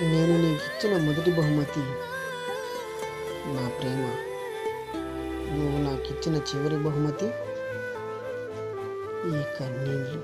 నేను నీకు ఇచ్చిన మొదటి బహుమతి నా ప్రేమ. నువ్వు నాకు ఇచ్చిన చివరి బహుమతి ఈ కన్నీళ్ళు.